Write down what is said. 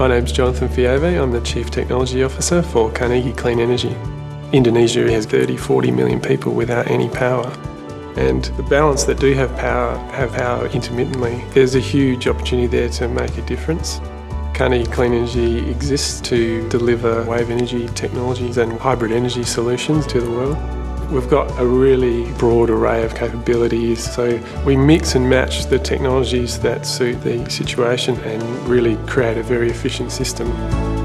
My name is Jonathan Fievez. I'm the Chief Technology Officer for Carnegie Clean Energy. Indonesia has 30, 40 million people without any power. And the balance that do have power have power intermittently. There's a huge opportunity there to make a difference. Carnegie Clean Energy exists to deliver wave energy technologies and hybrid energy solutions to the world. We've got a really broad array of capabilities, so we mix and match the technologies that suit the situation and really create a very efficient system.